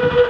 you.